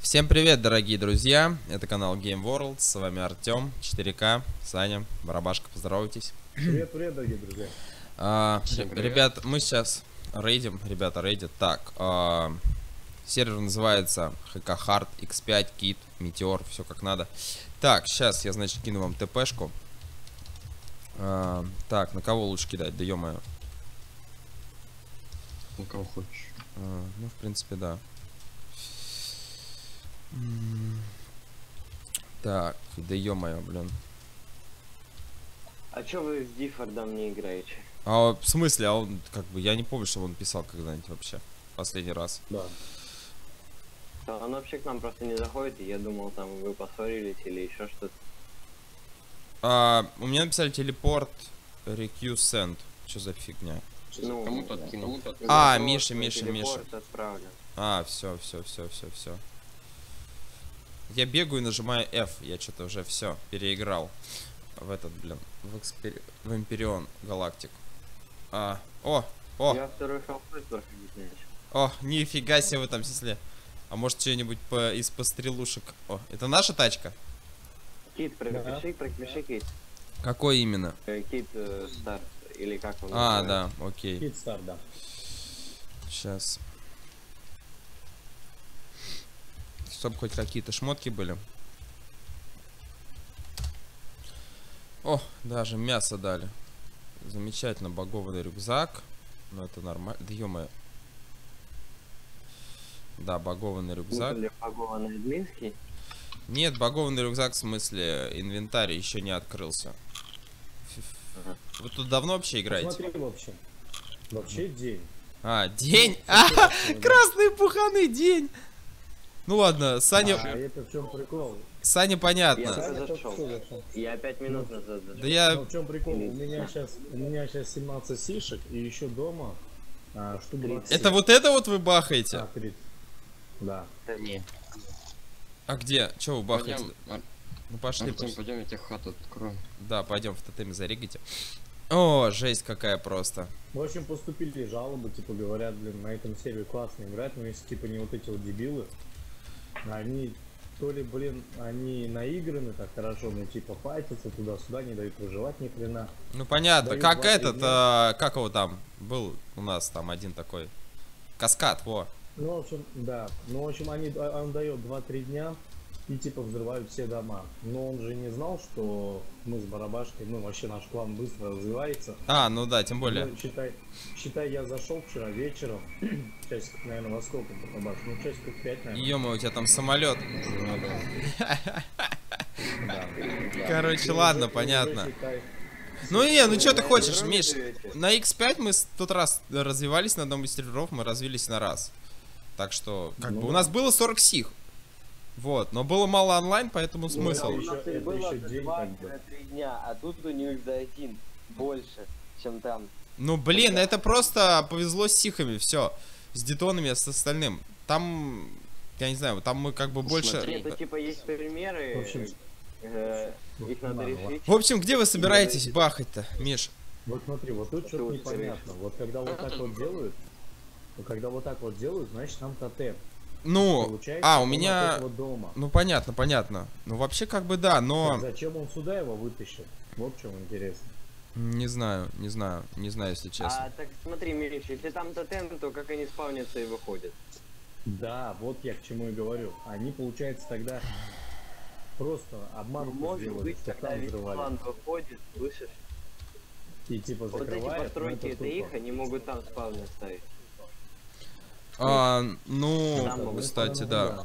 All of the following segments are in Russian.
Всем привет, дорогие друзья! Это канал Game World, с вами Артем, 4К, Саня, Барабашка, поздоровайтесь. Привет, привет, дорогие друзья. А, привет. ребят, мы сейчас рейдим, ребята рейдят. Так, а, сервер называется HK Hard, X5, Kit, Meteor, все как надо. Так, сейчас я, значит, кину вам ТПшку. А, так, на кого лучше кидать? Да ё На кого хочешь. А, ну, в принципе, да. Так, да ё-моё, блин. А чё вы с Диффордом не играете? А в смысле, а он, как бы, я не помню, что он писал когда-нибудь вообще. Последний раз. Да. Он вообще к нам просто не заходит, и я думал, там вы поссорились или еще что-то. А, у меня написали телепорт Request Send. Что за фигня? Ну, Кому-то откинул. А, Миша, Миша, телепорт отправлен. А, все, все, все, все, все. Я бегаю и нажимаю F. Я что-то уже все переиграл в этот, блин, в, экспери... в Империон Галактик. А, о, о, Я второй начал. о, нифига себе в этом числе. А может что-нибудь по... из пострелушек? О, это наша тачка? Кит, пропиши, пропиши Кит. Какой именно? Э, Кит э, Старт, или как он А, называется. да, окей. Кит Стар, да. Сейчас. Чтоб хоть какие-то шмотки были. О, даже мясо дали. Замечательно, багованный рюкзак. Ну это нормально. Да ё Да, багованный рюкзак. Мусор погованный админский. Нет, багованный рюкзак в смысле инвентарь еще не открылся. Ага. Вы тут давно вообще играете? Смотри вообще. Вообще день. А, день? А, красный пуханый день! Ну ладно, Саня, А это в чем прикол? Саня Я понятно. только Саня зашел. Я пять минут назад Да зашел. я... Ну, в чем прикол? У меня сейчас у меня сейчас 17 сишек и еще дома а, штук 20. Это вот это вот вы А, бахаете? 30. Да. Да не. А где? Че вы бахаете? Пойдем, Ар- Ну пошли, Артем, пошли. пойдем, я тебе хату открою. Да, пойдем в тотеме зарегайте. О, жесть какая просто. В общем, поступили жалобы, типа говорят, блин, на этом сервере классно играть, но если типа не вот эти вот дебилы, они то ли, блин, они наиграны так хорошо, ну типа файтятся туда-сюда, не дают выживать ни хрена. Ну понятно. Дают Как этот, а, как его там? Был у нас там один такой. Каскад, во. Ну, в общем, да. Ну, в общем, они, а- он дает 2-3 дня и типа взрывают все дома. Но он же не знал, что мы с барабашкой, ну, вообще наш клан быстро развивается. А, ну да, тем более. Ну, считай, считай, я зашел вчера вечером, часиков, наверное, во сколько барабаш? Ну, часиков 5, наверное. ё у тебя там самолет. Да. Короче, И ладно, понятно. Ну не, ну что ты хочешь, Миш? На X5 мы тот раз развивались на одном из серверов, мы развились на раз. Так что, как Ну бы, у нас было 40 сих. Вот, но было мало онлайн, поэтому Ну, смысл. это еще- это было еще за день два, три дня, а тут у них за один больше, чем там. Ну блин, это просто повезло с сихами, все. С детонами, с остальным. Там, я не знаю, там мы как бы больше... Смотри. Нет, ну типа есть примеры, В общем, э, их надо решить. В общем, где вы собираетесь бахать-то, Миш? Вот смотри, вот тут что-то непонятно. Вот когда вот так вот делают, вот когда вот так вот делают, значит там тотем. Ну, Получается, а, у меня... дома. Ну понятно, понятно. Ну вообще как бы да, но... Так зачем он сюда его вытащил? Вот в чем интересно. Не знаю, не знаю, не знаю, если честно. А так смотри, Миш, если там тотем, то как они спавнятся и выходят? Да, вот я к чему и говорю. Они, получается, тогда просто обманку Может сделали, быть, что когда там весь взрывали. план выходит, слышишь? И типа Вот эти постройки, это их, они могут там спавны ставить. А, ну, Там кстати, да.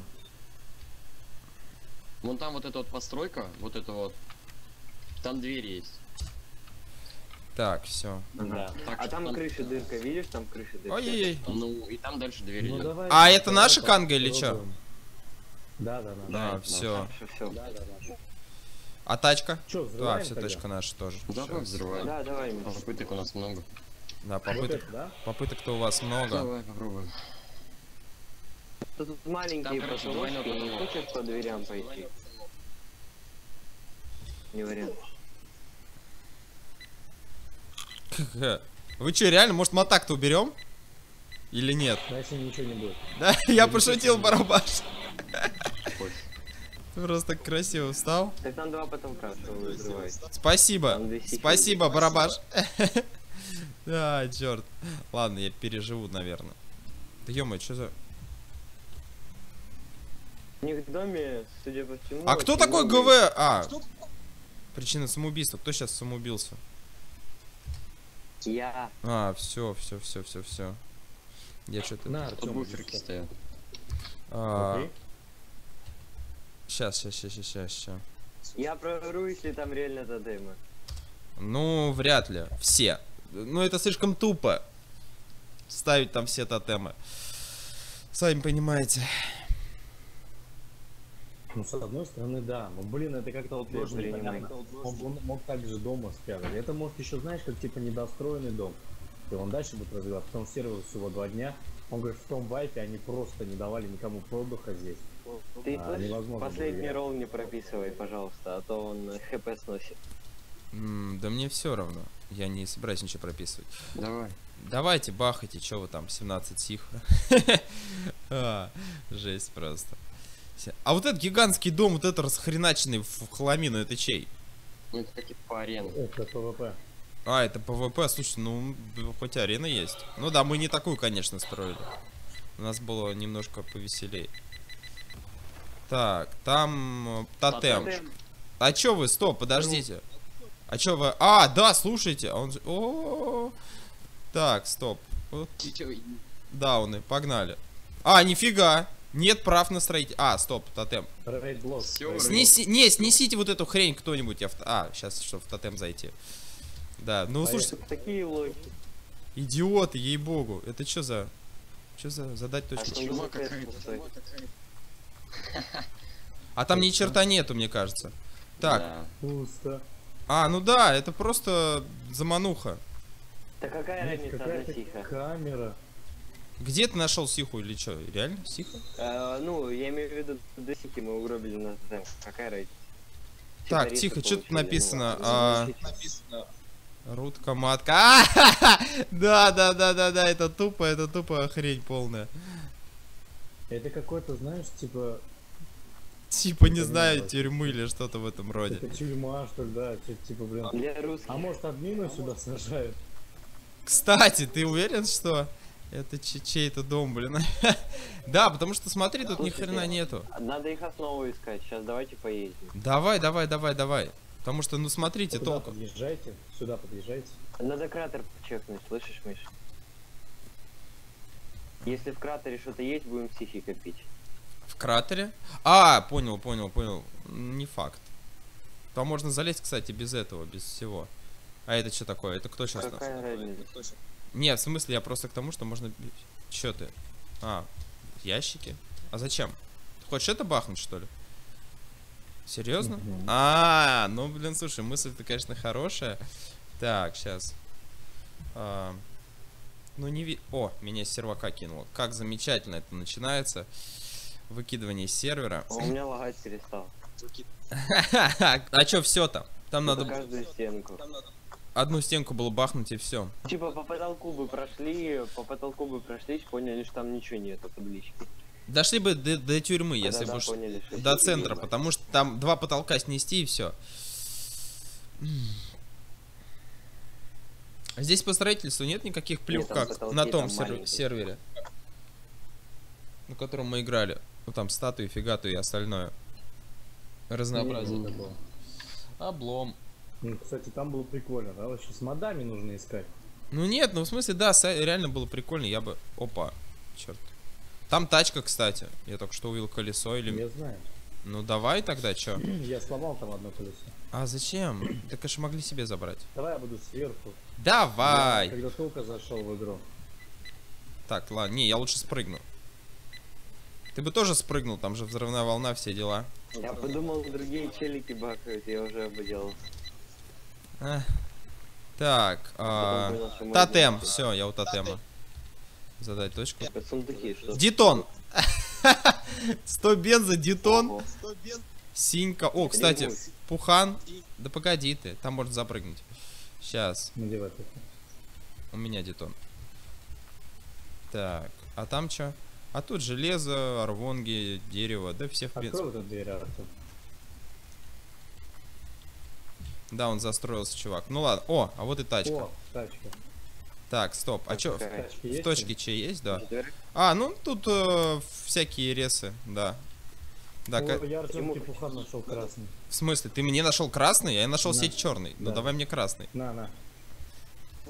Вон там вот эта вот постройка, вот это вот. Там дверь есть. Так, все. Да. Так А что там крыша дырка, видишь, там крыша дырка. Ой-ой-ой. Ну, и там дальше дверь Ну, давай, А это наша канга или чё? попробуем. Да, да, да. Да, А, это все. Да, да, да. А тачка? Че, Да, все, тогда? тачка наша тоже. Щас. взрываем. Да, давай. Попыток у нас много. Да, Вот попыток. это, да? Попыток-то у вас много. Давай попробуем. Тут маленькие потолочки, двойной не хочешь по дверям пойти? Не вариант. Вы что, реально, может, мотак-то уберем? Или нет? Значит ничего не будет. Да, я пошутил, барабаш. Ты просто так красиво встал. Так там два потолка. Спасибо. Спасибо, барабаш. А, черт. Ладно, я переживу, наверное. Да ё что за... У них в доме, судя по всему... А кто такой ГВ? А, причина самоубийства. Кто сейчас самоубился? Я. А, все, все, все, все, все. Я что-то... На, Артем, стоят. Окей? Сейчас, сейчас, сейчас, сейчас, сейчас. Я прорву, если там реально тотемы. Ну, вряд ли. Все. Ну, это слишком тупо. Ставить там все тотемы. Сами понимаете. Ну, с одной стороны, да. Но, блин, это как-то вот тоже непонятно. Он, он мог также дома спрятать. Это может еще, знаешь, как типа недостроенный дом. И он дальше будет развиваться. Потом сервер всего два дня. Он говорит, в том вайпе они просто не давали никому продыха здесь. Ты А, невозможно Последний ролл не прописывай, пожалуйста, а то он хп сносит. М, да мне все равно. Я не собираюсь ничего прописывать. Давай. Давайте, бахайте, что вы там, 17 сих. А, Жесть просто. А вот этот гигантский дом, вот этот расхреначенный в хламину, это чей? Ну, это как типа арена. Это ПВП. А, это ПВП, слушай, ну, хоть арена есть. Ну да, мы не такую, конечно, строили. У нас было немножко повеселее. Так, там э, тотем. А чё вы, стоп, подождите. А чё вы... А, да, слушайте. а Он же... О, Так, стоп. Вот Дауны, погнали. А, нифига. Нет прав на строитель. А, стоп, тотем. Снеси... Не, снесите вот эту хрень кто-нибудь. я в- А, сейчас, чтобы в тотем зайти. Да, ну слушайте, Такие лохи. идиоты, ей-богу. Это что за... Что за задать А точку? что Чума какая-то. А там ни черта нету, мне кажется. Так, Да. Пусто. а, ну да, это просто замануха. Да какая разница, какая-то тихо? камера. Где ты нашел Сиху или что? Реально Сиха? Э, ну, я имею в виду, до сихи мы угробили на тотем. Какая разница? Так, тихо, что тут написано? А, значит, Рутка матка. А, Да, да, да, да, да, это тупо, это тупо хрень полная. Это какой-то, знаешь, типа, Типа, не Не знаю, понимаю. тюрьмы или что-то в этом роде. это тюрьма, что ли, да, ти- типа, блин. А может админы сюда сажают? Кстати, ты уверен, что это чей- чей-то дом, блин? Да, потому что смотри, тут ни Слушайте, хрена нету. Надо их основу искать. Сейчас давайте поедем. Давай, давай, давай, давай. Потому что, ну смотрите, Куда толку. подъезжайте? Сюда подъезжайте. Надо кратер чекнуть, слышишь, Миш? Если в кратере что-то есть, будем психи копить. В кратере? А, понял, понял, понял. Не факт. Там можно залезть, кстати, без этого, без всего. А это что такое? Это кто сейчас? Какая разница? Не, в смысле, я просто к тому, что можно... Че ты? А, ящики? А зачем? Ты хочешь это бахнуть, что ли? Серьезно? А, ну, блин, слушай, мысль-то, конечно, хорошая. Так, сейчас. ну, не ви... О, меня с сервака кинуло. Как замечательно это начинается. Выкидывание сервера. А У меня лагать перестал. А чё, все там? Там Надо надо каждую стенку. Одну стенку было бахнуть и все. Типа по потолку бы прошли, по потолку бы прошлись, поняли, что там ничего нету таблички. Дошли бы до, до тюрьмы, если Да-да-да, бы уж поняли, что до центра, ебать. потому что там два потолка снести и все. Здесь по строительству нет никаких плюх, как потолки на том сер- сервере, на котором мы играли. Ну там статуи, фигату и остальное. Разнообразие. Облом. Ну, кстати, там было прикольно, да? Вообще с модами нужно искать. Ну нет, ну в смысле, да, реально было прикольно, я бы... Опа, черт. Там тачка, кстати. Я только что увидел колесо или... Я знаю. Ну давай тогда, чё? Я сломал там одно колесо. А зачем? Так конечно могли себе забрать. Давай я буду сверху. Давай! Я когда только зашел в игру. Так, ладно, не, я лучше спрыгну. Ты бы тоже спрыгнул, там же взрывная волна, все дела. Я подумал, другие челики бахают, я уже обделал. А. Так, а, мы тотем, все, я у тотема. Задать точку. Детон! 100 бенза, детон, Ого. синька. О, кстати, пухан. Да погоди ты, там можно запрыгнуть. Сейчас, у меня детон. Так, а там что? А тут железо, арвонги, дерево, да все в принципе. Открой вот эту дверь. Да, он застроился, чувак. Ну ладно. О, а вот и тачка. О, тачка. Так, стоп. А чё, в, в точке че есть, да? А, ну тут э, всякие ресы, да. Да, О, ка- я Артем Ему- Кипухан нашел красный. в смысле, ты мне нашел красный, а я нашел Да. сеть черный. Ну Да. давай мне красный. На, на.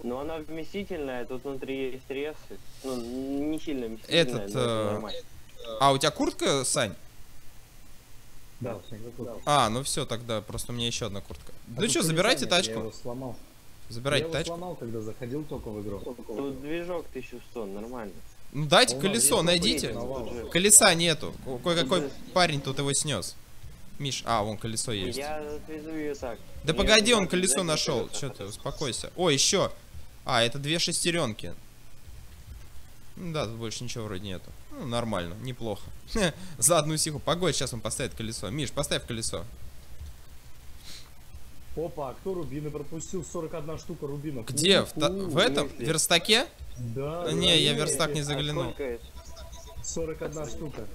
Ну она вместительная, тут внутри есть ресы. Ну, не сильно вместительная, Этот, но это э, нормально. А, у тебя куртка, Сань? Да. А, ну все, тогда просто у меня еще одна куртка. А ну что, забирайте нет, Я тачку. его сломал. Забирайте я его тачку. сломал, когда заходил только в игру. Тут движок 1100, нормально. Ну дайте А колесо, найдите. же- Колеса нету. Ко- Кое-какой парень тут его снес. Миш, а, вон колесо есть. Я отвезу ее так. Да Мне погоди, он колесо нашел. Че ты, успокойся. О, еще. А, это две шестеренки. Да, тут больше ничего вроде нету. Ну, нормально, неплохо. За одну сиху. Погодь, сейчас он поставит колесо. Миш, поставь колесо. Опа, а кто рубины пропустил? 41 штука рубинов. Где? У, В, та- у, в этом? если- В верстаке? Да. А, да, не, я да, верстак не я- заглянул. А сколько это? 41 штука.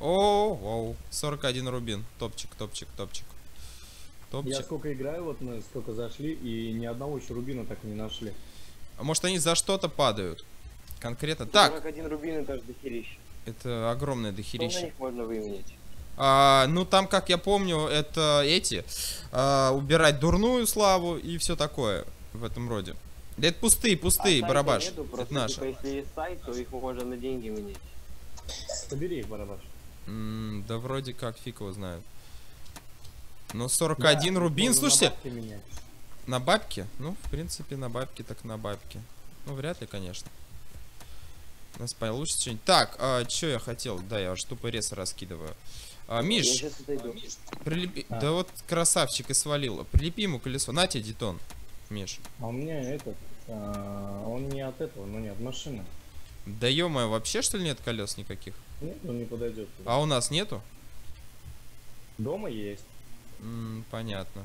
О, вау. 41 рубин. Топчик, топчик, топчик. Я Топчик. сколько играю, вот мы сколько зашли, и ни одного еще рубина так и не нашли. А может они за что-то падают? Конкретно. Так, 41 рубин это аж дохерища. это огромное Что на них можно выменять? А, ну там, как я помню, это эти а, убирать дурную славу и все такое в этом роде. Да это пустые, пустые, А барабаш. нету, это просто, наши. типа, если есть сайт, то их можно на деньги менять. Собери их, барабаш. М, да вроде как, фиг его знает. Ну 41 Да, рубин, можно на слушайте, бабки на бабки? Ну, в принципе, на бабки так на бабки. Ну, вряд ли, конечно. У нас получится что-нибудь. Так, а, что я хотел? Да, я аж тупо рез раскидываю. А, Я Миш, сейчас отойду. прилепи... А. Да вот красавчик и свалил. Прилепи ему колесо. На тебе детон, Миш. А у меня этот, а, он не от этого, ну не от машины. Да ё вообще что ли нет колес никаких? Нет, он не подойдет. туда. А у нас нету? Дома есть. М, понятно.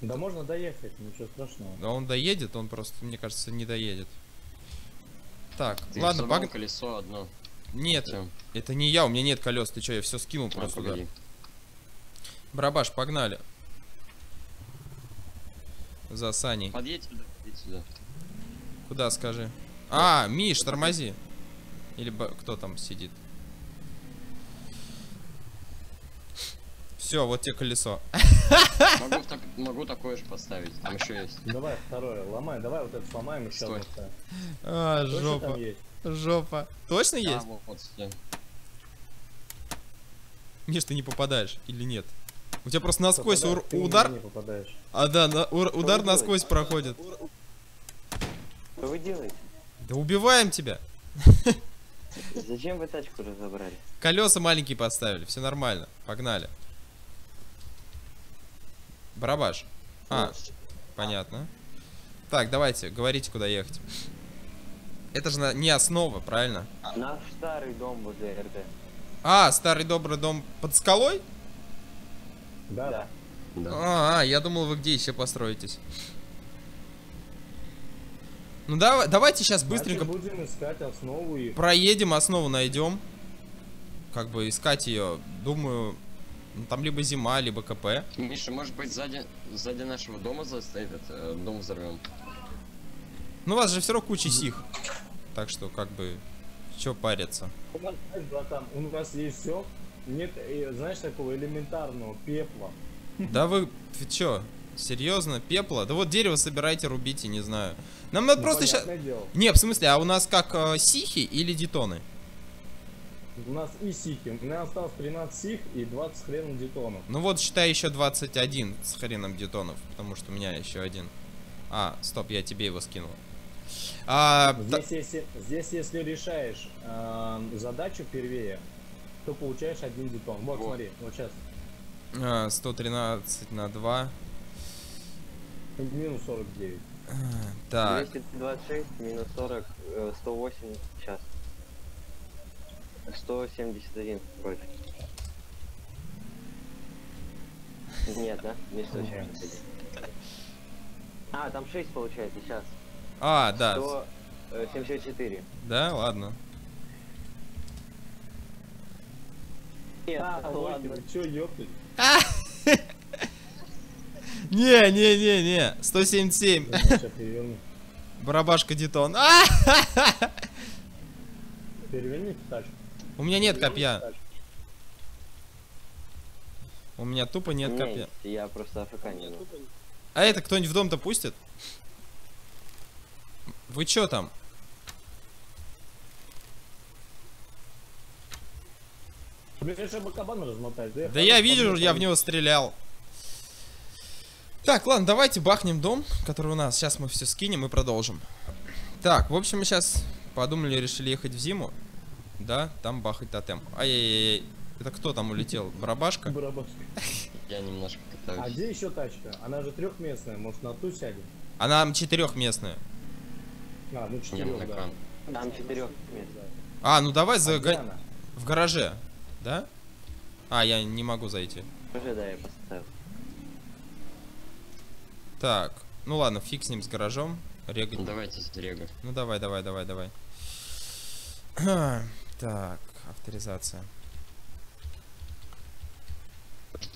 Да можно доехать, ничего страшного. Да он доедет, он просто, мне кажется, не доедет. Так, Ты ладно, пог... колесо одно. Нет, Всё, это не я, у меня нет колес, ты чё, я все скинул а, просто туда. погоди. Барабаш, погнали. За Саней. Подъедь сюда, подъедь сюда. Куда, скажи? А, Миш, тормози. Или кто там сидит? Все, вот тебе колесо. Могу, так- могу такое же поставить. Там еще есть. Давай второе, ломай, давай вот это сломаем еще Стой. А, жопа. есть? Жопа. Точно А, есть? вот, вот сюда. Миш, ты не попадаешь или нет? У тебя просто насквозь Попадаешь, ур- удар. не попадаешь. А, да, на- ур- удар вы насквозь проходит. Что вы делаете? Да убиваем тебя. Зачем вы тачку разобрали? Колеса маленькие поставили, все нормально. Погнали. Барабаш. А, понятно. Так, давайте, говорите, куда ехать. Это же не основа, правильно? Наш старый дом возле РД. А, старый добрый дом под скалой? Да, да. Да. А, а, я думал, вы где еще построитесь. Ну давай, давайте сейчас быстренько Значит, будем искать основу и... проедем, основу найдем. Как бы искать ее, думаю, ну, там либо зима, либо КП. Миша, может быть, сзади, сзади нашего дома за этот э, дом взорвем? Ну, у вас же все равно куча сих. Так что, как бы, что париться. У нас, знаешь, братан, у нас есть все. Нет, э, знаешь, такого элементарного пепла. Да вы, вы чё, серьезно, пепла? Да вот дерево собирайте, рубите, не знаю. Нам надо Ну, просто сейчас... дело. Не, в смысле, а у нас как э, сихи или детоны? У нас и сихи. У меня осталось 13 сих и 20 с хреном детонов. Ну вот, считай, еще 21 с хреном детонов, потому что у меня еще один. А, стоп, я тебе его скинул. А, Здесь, если, здесь, если решаешь э, задачу первее, то получаешь один детон. Вот, Вот. смотри, вот сейчас. а, 113 на 2. Минус 49. Так, 226 минус 40, э, 108 сейчас. 171 вроде. Нет, да? Не 171. А, там 6 получается сейчас. а, да, 174. да, ладно. Нет, А, ладно. вы чё, ёптать? Не, не, не, не. 177. Я сейчас переверну. Барабашка детон. А! Переверни тачку. У меня нет копья. У меня тупо нет меня копья. Я просто АФК не был. А это кто-нибудь в дом-то пустит? Вы чё там? Размотать, да? Я видел, я в него стрелял. Так, ладно, давайте бахнем дом, который у нас. Сейчас мы все скинем и продолжим. Так, в общем, мы сейчас подумали, решили ехать в зиму. Да, там бахать тотем. Ай-яй-яй. Это кто там улетел? Барабашка? Барабашка. Я немножко А катаюсь. где еще тачка? Она же трехместная, может на ту сядем? Она четырехместная. А, ну четырех, да. Там четырех мест. А, ну давай А за... она? в гараже. Да? А, я не могу зайти. Уже, да, я поставил. Так, ну ладно, фиг с ним с гаражом. Регать. Ну, Давайте Рега. Ну давай, давай, давай, давай. Так, авторизация.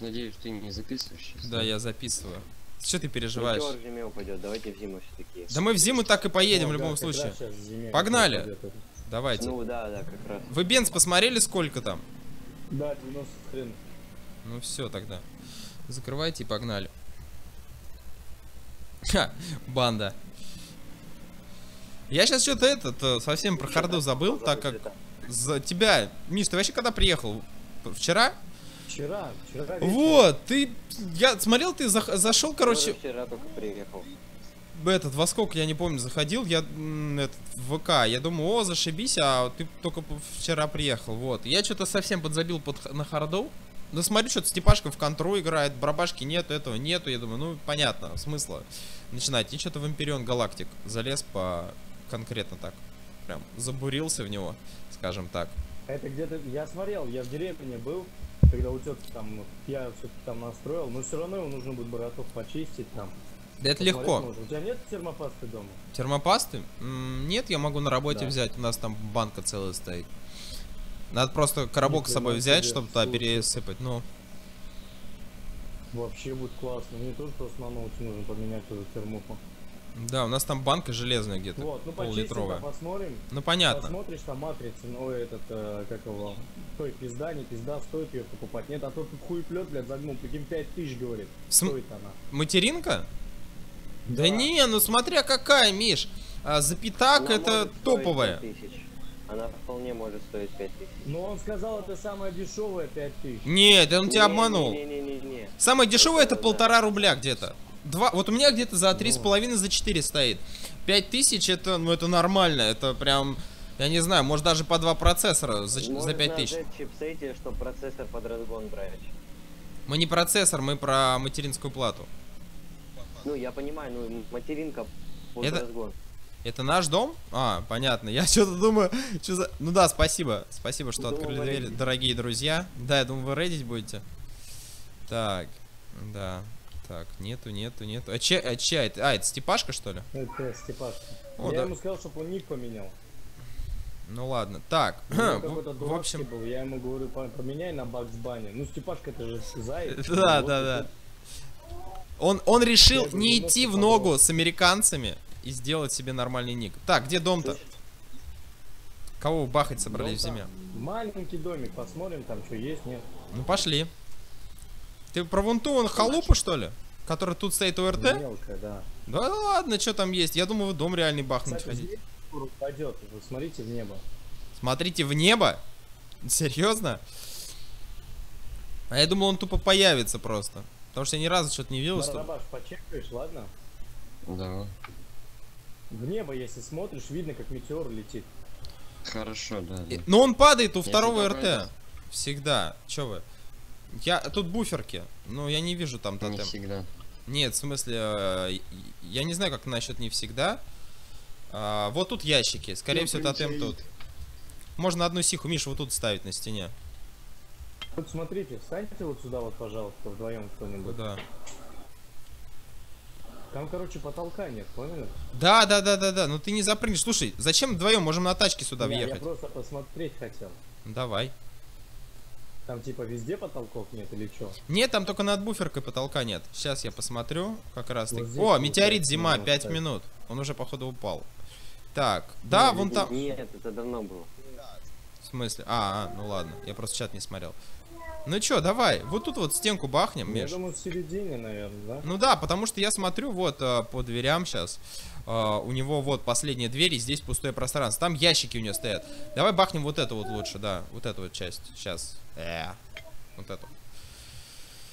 Надеюсь, ты не записываешь сейчас. Да, я записываю. Что ты переживаешь? Метеор в зиме упадет, давайте в зиму все-таки. Да мы в зиму так и поедем О, в да, любом случае. раз щас зиме Погнали. упадет. Давайте. Ну да, да, как раз. Вы бенз посмотрели, сколько там? Да, 90 хрен. Ну все тогда. Закрывайте и погнали. Ха, банда. Я сейчас что-то этот э, совсем про харду забыл, так как за тебя, Миш, ты вообще когда приехал? Вчера? Вчера, вчера вечером. Вот, ты, я смотрел, ты зах- зашел, короче, Тоже вчера только приехал. этот, во сколько, я не помню, заходил, я этот, в ВК, я думаю, о, зашибись, а ты только вчера приехал, вот. Я что-то совсем подзабил под, на харду, да смотрю, что-то Степашка в контру играет, барабашки нету, этого нету, я думаю, ну, понятно, смысла начинать. И что-то в Империон Галактик залез по, конкретно так, прям, забурился в него, скажем так. Это где-то, я смотрел, я в деревне был, когда у тетки там, я все там настроил, но все равно его нужно будет боротов почистить там. Да это легко. можно. У тебя нет термопасты дома? Термопасты? М, Нет, я могу на работе Да. взять. У нас там банка целая стоит. Надо просто коробок с Нифига собой взять, чтобы туда пересыпать. Ну, Вообще будет классно. Мне тоже просто на ноуте нужно поменять тоже термуху. Да, у нас там банка железная где-то. Вот, ну пол-литровая. посмотрим. Ну понятно. Посмотришь там матрицу, ну этот, э, как его, стой, пизда, не пизда, стоит ее покупать. Нет, а то тут хуй плет, блядь, загнул, прикинь, 5 тысяч говорит. См- Стоит она. Материнка? Да. не, ну смотря какая, Миш. А, запятак Она это топовая. 5000. Она вполне может стоить 5000. Но он сказал, это самая дешевая 5 тысяч. Нет, он тебя обманул. Не-не-не-не. Самое дешевое это Это, полтора рубля где-то. Два, вот у меня где-то за три с Ну. половиной, за четыре стоит. Пять тысяч это, ну это нормально, это прям, я не знаю, может даже по два процессора за, за Можно пять тысяч. взять чипсете, чтобы процессор под разгон брать. Мы не процессор, мы про материнскую плату. Ну, я понимаю, ну, материнка под Это- разгон. Это наш дом? А, понятно. Я что-то думаю, что за... Ну да, спасибо. Спасибо, что Думал, открыли дверь, рейдить. дорогие друзья. Да, я думаю, вы рейдить будете. Так, да. Так, нету, нету, нету. А че, а это? А, это Степашка, что ли? Это Степашка. О, я да. ему сказал, чтобы он ник поменял. Ну ладно. Так, в, общем... был, я ему говорю, «По- поменяй на Бакс Бани. Ну, Степашка, это же заяц. Да, да, да. Он, он решил Я не идти в ногу с американцами и сделать себе нормальный ник. Так, где дом-то? Кого бахать собрались в зиме? Маленький домик, посмотрим, там что есть, нет. Ну пошли. Ты про вон ту вон халупу, что ли? Который тут стоит у РТ? Мелкая, да. Да ладно, что там есть? Я думаю, вы дом реальный бахнуть Кстати, скоро упадет, вы смотрите в небо. Смотрите в небо? Серьезно? А я думал, он тупо появится просто. Потому что я ни разу что-то не видел. что- Барабаш, почекаешь, ладно? Да. В небо, если смотришь, видно, как метеор летит. Хорошо, да. И- да. Но он падает у Если второго РТ. да. Всегда. Че вы? Я тут буферки. Ну, я не вижу там Не тотем. всегда. Нет, в смысле, э, я не знаю, как насчет не всегда. А, вот тут ящики. Скорее Ну, всего, тотем тут. Можно одну сиху, Миша, вот тут ставить на стене. Вот смотрите, встаньте вот сюда вот, пожалуйста, вдвоем кто-нибудь. Да. Там, короче, потолка нет, поняли? Да, да, да, да, да. Ну ты не запрыгнешь. Слушай, зачем вдвоем? Можем на тачке сюда Не, я въехать. просто посмотреть хотел. Давай. Там типа везде потолков нет или что? Нет, там только над буферкой потолка нет. Сейчас я посмотрю, как раз. Вот О, метеорит зима, минут 5 ставить. минут. Он уже, походу, упал. Так, да, Не, вон там... Нет, это давно было. В смысле? А, а, ну ладно, я просто чат не смотрел. Ну чё, давай, вот тут вот стенку бахнем, Я Миш. думаю, в середине, наверное, да? Ну да, потому что я смотрю вот э, по дверям сейчас. У него вот последняя дверь, и здесь пустое пространство. Там ящики у него стоят. Давай бахнем вот эту вот лучше, да. Вот эту вот часть. Сейчас. Э, вот эту.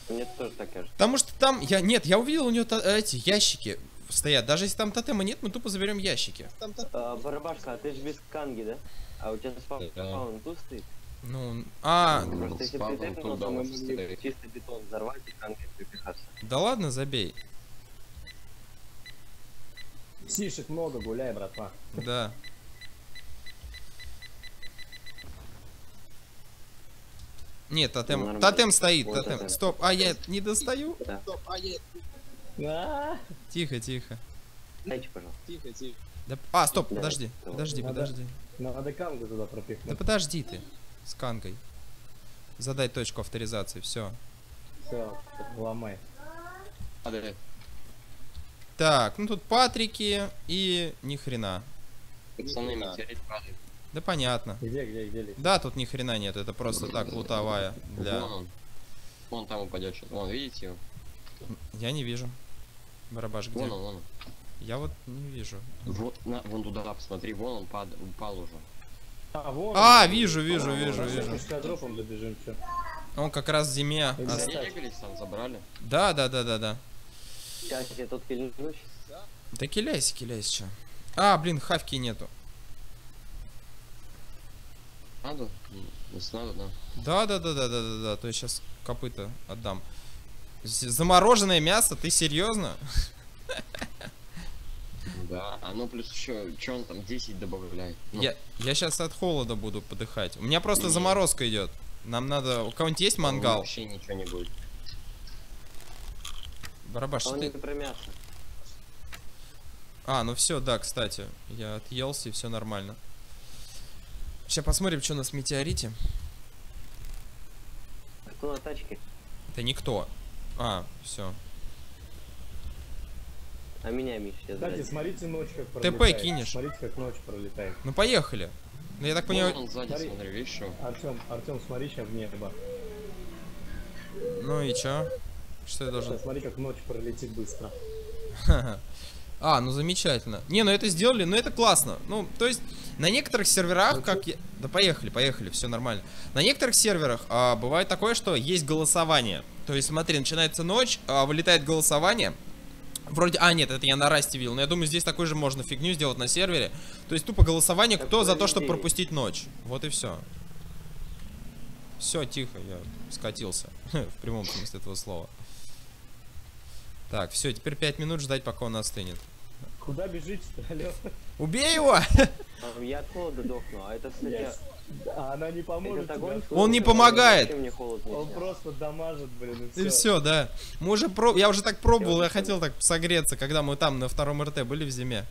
Мне тоже так кажется. Потому что там, я, нет, я увидел у него эти ящики стоят. Даже если там тотема нет, мы тупо заберем ящики. А, Барабашка, а ты же без канги, да? А у тебя спаун Да. тут стоит? Ну, а, Просто если дома мы могли чисто бетон взорвать и кангой припихаться. да ладно, забей. Сишек много, гуляй, братва. Да. Нет, тотем, Нормально. тотем стоит, Вот тотем. тотем. Стоп, а я не достаю? Да. А, Тихо, тихо. Дайте, пожалуйста. Да, а, стоп, Да, подожди, да. подожди, Надо- подожди. Надо кангу туда Да пропихнуть. подожди ты с кангой. Задай точку авторизации, все. Все, ломай. Падали. Так, ну тут Патрики и ни хрена. Пацаны, метеорит падает. Да понятно. Где, где, где лезть? Да, тут ни хрена нет, это просто так лутовая для... Вон он. Вон там упадет сейчас. Вон, видите его? Я не вижу. Барабаш где? Вон он, вон он. Я вот не вижу. Вот, на, вон туда, посмотри, вон он пад, упал уже. А, вон. А, он. вижу, вижу, А, вижу, сейчас вижу. пешкодропом добежим? Он как раз в зиме. Или ос- Они Кстати. бегались там, забрали. Да, да, да, да, да. Сейчас я тут кильнусь. Да киляйся, киляйся, чё. А, блин, хавки нету. Надо? Если надо, да. Да, да, да, да, да, да, да. То есть сейчас копыта отдам. Замороженное мясо, ты серьезно? Да. А ну плюс еще, что он там, 10 добавляет. Ну, Я, я сейчас от холода буду подыхать. У меня просто заморозка идет. Нам надо. У кого-нибудь есть мангал? Вообще ничего не будет. Барабаш, А он ты. не мясо. А, ну все, да, кстати. Я отъелся и все нормально. Сейчас посмотрим, что у нас в метеорите. Кто на тачке? Это никто. А, все. А меня, Миш, сейчас Кстати, смотрите ночь как ТП пролетает. кинешь. Смотрите, как ночь пролетает. Ну поехали. Ну я так Вон понимаю. он сзади, смотри. смотри, видишь что? Артем, Артем, смотри сейчас в небо. Ну и чё? Что я должен. Сейчас смотри, как ночь пролетит быстро. А, ну замечательно. Не, ну это сделали, ну это классно. Ну, то есть, на некоторых серверах, как я... Да поехали, поехали, все нормально. На некоторых серверах а, бывает такое, что есть голосование. То есть, смотри, начинается ночь, а, вылетает голосование. Вроде, а нет, это я на Расте видел, но я думаю, здесь такой же можно фигню сделать на сервере. То есть тупо голосование, кто за то, чтобы пропустить ночь. Вот и все. Все, тихо, я скатился. В прямом смысле этого слова. Так, все, теперь 5 минут ждать, пока он остынет. Куда бежите-то, алё? Убей его! Я от холода дохну, а это, кстати, Я Она не поможет огонь... Он не помогает. Он просто дамажит, блин, и И все. да. Мы уже про... Я уже так пробовал, я хотел так согреться, когда мы там на втором РТ были в зиме.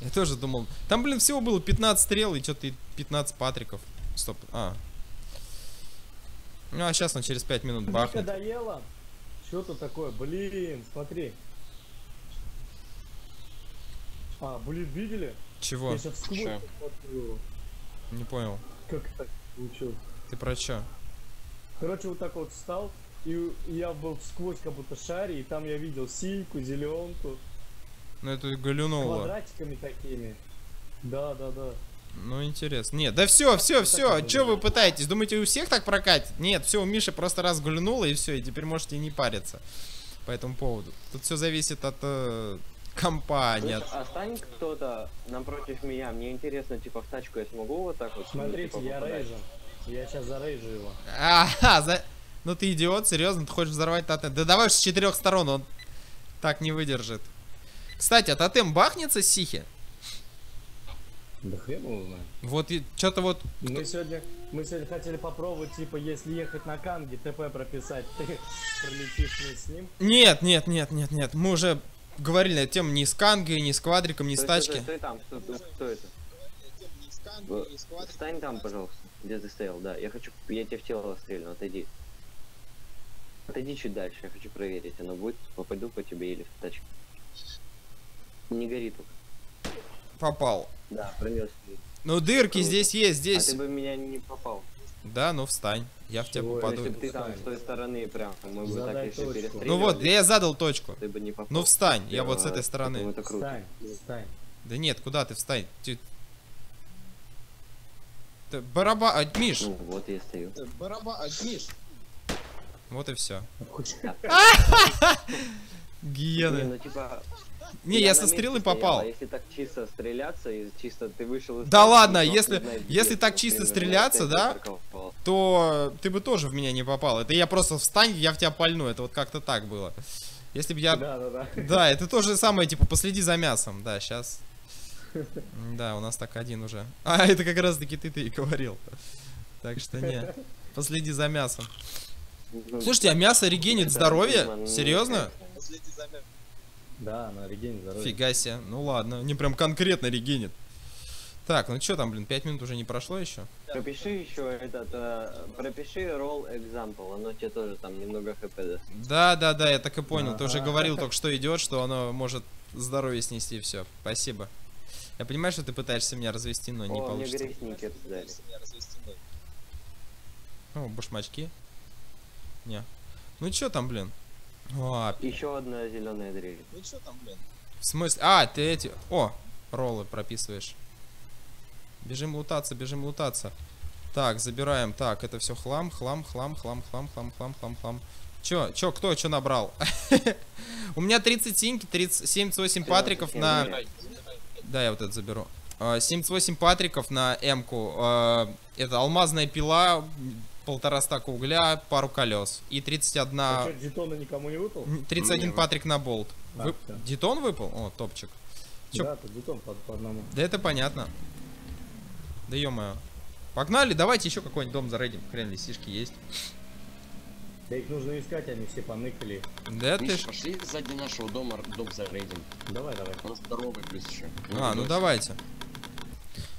Я тоже думал. Там, блин, всего было 15 стрел и что-то 15 патриков. Стоп. А. Ну, а сейчас он через 5 минут бахнет. доела? Что тут такое? Блин, смотри. А, блин, видели? Чего? Я сейчас сквозь Чё? Не понял. Как так получилось? Ты про что? Короче, вот так вот встал, и я был сквозь как будто шаре, и там я видел синьку, зеленку, Ну, это галюнуло. квадратиками такими. Да, да, да. Ну, интересно. Нет, да все, все, все. Че вы пытаетесь? Думаете, у всех так прокатит? Нет, все, у Миши просто раз гульнуло, и все, и теперь можете не париться по этому поводу. Тут все зависит от э, компа, а не от... Слушай, а стань кто-то напротив меня, мне интересно, типа, в тачку я смогу вот так вот? Смотрите, типа, я попадать? рейжен. Я сейчас зарейжу его. Ага, за... Ну ты идиот, серьезно, ты хочешь взорвать тотем? Да давай с четырех сторон, он так не выдержит. Кстати, а тотем бахнется сихи? Да хрен его знает. Вот что-то вот... Мы сегодня, мы сегодня хотели попробовать, типа, если ехать на Канге, ТП прописать, ты пролетишь вместе с ним. Нет, нет, нет, нет, нет. Мы уже говорили на тему ни с кангой, ни с квадриком, ни с тачки. Стой, там, что это? В- Встань там, пожалуйста, где ты стоял, да. Я хочу, я тебе в тело стрельну, отойди. Отойди чуть дальше, я хочу проверить, оно будет, попаду по тебе или в тачку. Не гори тут. Попал. Да, пронес. Ну, дырки Круто. здесь есть, А здесь. ты бы меня не попал. Да, ну встань. Я в тебя попаду. Если бы ты там с той стороны прям, мы бы Задай так точку. перестреливали, Ну вот, я задал точку. ты бы не попал. Ну встань, я вот с этой стороны. Это круто. Встань, встань. Да нет, куда ты встань? Ты... Ты бараба... а, Миш, Ну вот я стою. бараба... а, Миш. Вот и все. Не, Гены. ну типа... Не, я на со стрелы стоял, попал. а если так чисто стреляться, и чисто ты вышел из Да ладно, и если- если так чисто стреляться, да? То ты бы тоже в меня не попал. Это я просто встань, я в тебя пальну. Это вот как-то так было. Если бы я... Да, да, да. Да, это то же самое, типа, последи за мясом. Да, сейчас. Да, у нас так один уже. А, это как раз таки ты ты и говорил. Так что не. Последи за мясом. Ну, Слушайте, а мясо регенит здоровье? Ну, Серьезно? Да, на реген здоровье. Фига себе. Ну ладно, не прям конкретно регенит. Так, ну что там, блин, 5 минут уже не прошло еще? Пропиши еще этот, э, пропиши roll example, оно тебе тоже там немного хп даст. Да, да, да, я так и понял. Ты уже говорил только что идет, что оно может здоровье снести все. Спасибо. Я понимаю, что ты пытаешься меня развести, но не О, мне получится. Сникерс дали. О, башмачки. Не. Ну чё там, блин? А, пи- Еще одна зеленая дрель. в смысле? А, ты эти... О, роллы прописываешь. Бежим лутаться, бежим лутаться. Так, забираем. Так, это все хлам, хлам, хлам, хлам, хлам, хлам, хлам, хлам, хлам. Чё, чё, кто чё набрал? У меня 30 синьки, 30, 78 патриков на... Да, я вот это заберу. А, 78 патриков на М-ку. А, Это алмазная пила, полтора стака угля, пару колес. И 31... А что, жетона никому не выпал? М, 31 патрик на болт. А, Вы... Детон выпал? О, топчик. Чё? Да, тут жетон по, по одному. Да это понятно. Да ё Погнали, давайте еще какой-нибудь дом зарейдим. Хрен ли, сишки есть. Да их нужно искать, они все поныкали. Да ты Миша, ж... пошли сзади нашего дома дом зарейдим. Давай, давай. Он здоровый плюс еще. А, ну давайте.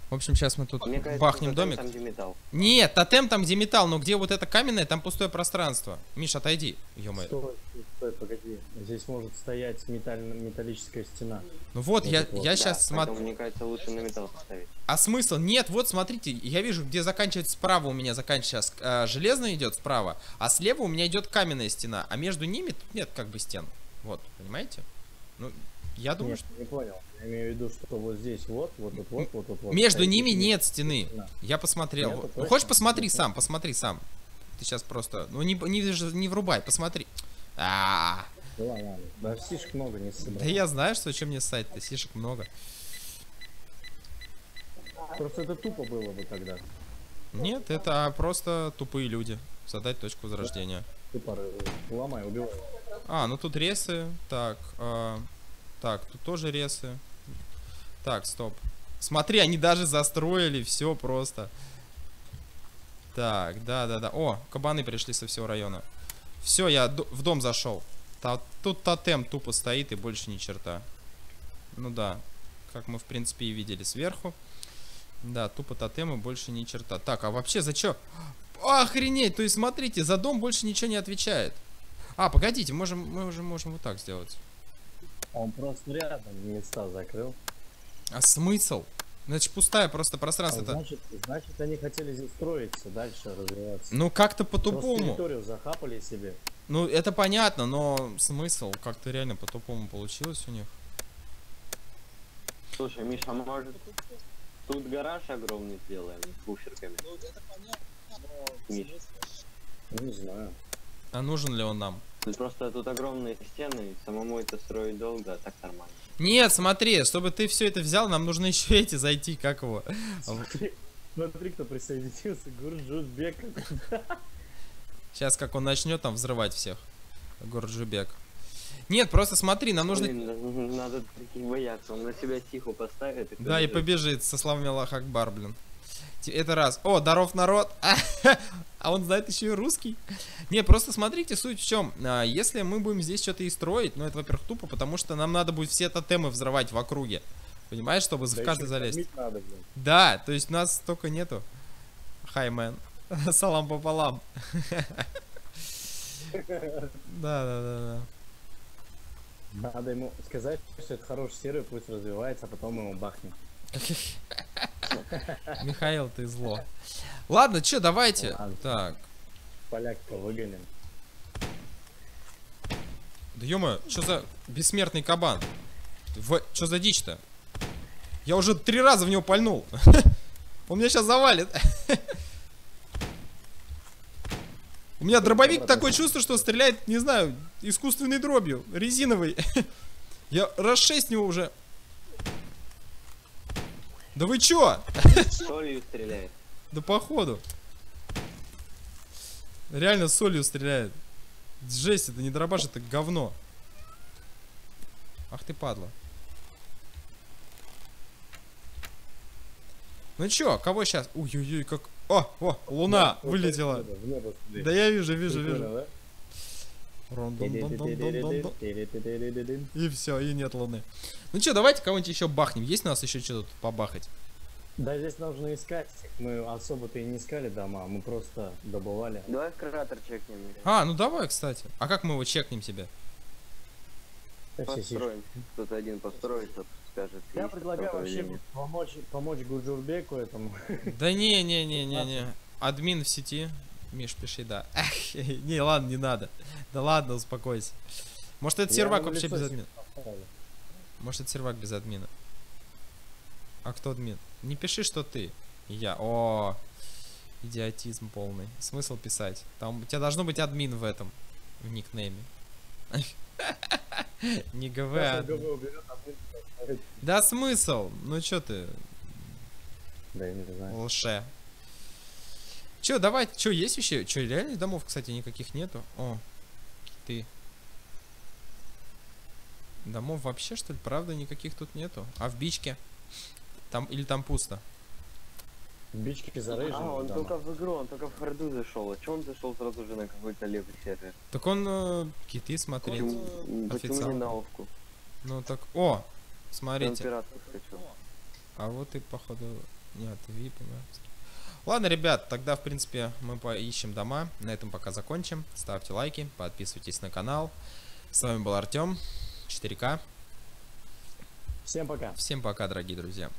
В общем, сейчас мы тут Мне кажется, бахнем что там- домик. Там где металл. Нет, тотем там, где металл, но где вот это каменное, там пустое пространство. Миш, отойди. ё Стой, стой, погоди. Здесь может стоять металь- металлическая стена. Ну вот, я, Вот, вот. я Да, сейчас смотрю. мне кажется, лучше на металл поставить. А смысл? Нет, вот смотрите, я вижу, где заканчивается справа у меня заканчивается э, железная идет справа, а слева у меня идет каменная стена, а между ними тут нет как бы стен. Вот, понимаете? Ну, я думаю, Нет, не понял. Я имею в виду, что вот здесь вот, вот тут, вот, вот что вот. между стоит ними нет стены. Да. Я посмотрел. Нету, Ну, хочешь посмотри сам, посмотри сам. Ты сейчас просто, ну не не, не врубай, посмотри. А, Да ладно, ладно. Да сишек много не да собрал. я знаю, что чем мне ссать-то, сишек много. Просто это тупо было бы тогда. Нет, это просто тупые люди. Задать точку возрождения. Тупо э, ломай, убивай. А, ну тут ресы. Так, а, так, тут тоже ресы. Так, стоп. Смотри, они даже застроили все просто. Так, да-да-да. О, кабаны пришли со всего района. Все, я в дом зашел. Тут тотем тупо стоит и больше ни черта. Ну да, как мы в принципе и видели сверху. Да, тупо тотем и больше ни черта. Так, а вообще за чё? Охренеть, то есть смотрите, за дом больше ничего не отвечает. А, погодите, можем, мы уже можем вот так сделать. Он просто рядом места закрыл. А смысл? Значит, пустая просто А пространство. это значит, значит, они хотели здесь строиться, дальше развиваться. Ну, как-то по-тупому. территорию захапали себе. Ну, это понятно, но смысл как-то реально по-тупому получилось у них. Слушай, Миша, может тут гараж огромный сделаем с буферками? Миш, Ну, Не знаю. А нужен ли он нам? тут просто тут огромные стены, самому это строить долго, а так нормально. Нет, смотри, чтобы ты все это взял, нам нужно еще эти зайти, как его. Смотри, смотри, кто присоединился. Гурджузбек. Сейчас, как он начнет там взрывать всех. Горджубек. Нет, просто смотри, нам нужно... Блин, надо таких бояться, он на себя тихо поставит. Да, и побежит. побежит со словами Аллах Акбар, блин. Это раз. О, здоров, народ. А он знает еще и русский. Не, просто смотрите, суть в чем. А, Если мы будем здесь что-то и строить, ну это, во-первых, тупо, потому что нам надо будет все тотемы взрывать в округе. Понимаешь, чтобы в Да каждый ещё залезть. надо, блин. Да, то есть нас столько нету. Хаймен. Салам пополам. Да, да, да, да. Надо ему сказать, что это хороший сервер, пусть развивается, а потом мы его бахнем. Михаил, ты зло. Ладно, чё, давайте. Ладно. Так. Поляка выгоним. Да ё что за бессмертный кабан? В... Что за дичь-то? Я уже три раза в него пальнул. Он меня сейчас завалит. У меня дробовик такое чувство, что стреляет, не знаю, искусственной дробью, резиновый. Я раз шесть него уже. Да вы чё? Солью стреляет. Да походу. Реально солью стреляет. Жесть, это не дробаш, это говно. Ах ты падла. Ну чё, кого сейчас? Ой-ой-ой, как... О, о, луна Вот вылетела. В небо смотри. Да я вижу, вижу, Прикольно, вижу. да? И все, и нет луны. Ну чё, давайте кого-нибудь еще бахнем. Есть у нас еще что тут побахать? Да, здесь нужно искать. Мы особо-то и не искали дома, мы просто добывали. Давай кратер чекнем. А, ну давай, кстати. А как мы его чекнем себе? Построим. Кто-то один построится, скажет. Я предлагаю вообще помочь, помочь Гурджурбеку этому. Да не, не, не, не, не. Админ в сети. Миш, пиши, да. Эх, не, ладно, не надо. Да ладно, успокойся. Может это сервак вообще без админа? Может это сервак без админа? А кто админ? Не пиши, что ты. Я. О, идиотизм полный. Смысл писать? Там у тебя должно быть админ в этом. В никнейме. Не ГВ. Да смысл? Ну чё ты, Да, я не знаю. лше. Чё, давай, чё, есть вообще? Чё, реально домов, кстати, никаких нету? О, ты. Домов вообще, что ли? Правда, никаких тут нету? А в бичке? Там, или там пусто? Бички А, зарыжены. он дома. только в игру, он только в харду зашел. А че он зашел сразу же на какой-то левый сервер? Так он э, киты смотрит. Почему, м, почему официал. не на овку? Ну так, о, Он смотрите. пиратов скачал. А вот и походу... Нет, VIP, да. Ладно, ребят, тогда, в принципе, мы поищем дома. На этом пока закончим. Ставьте лайки, подписывайтесь на канал. С вами был Артем, 4К. Всем пока. Всем пока, дорогие друзья.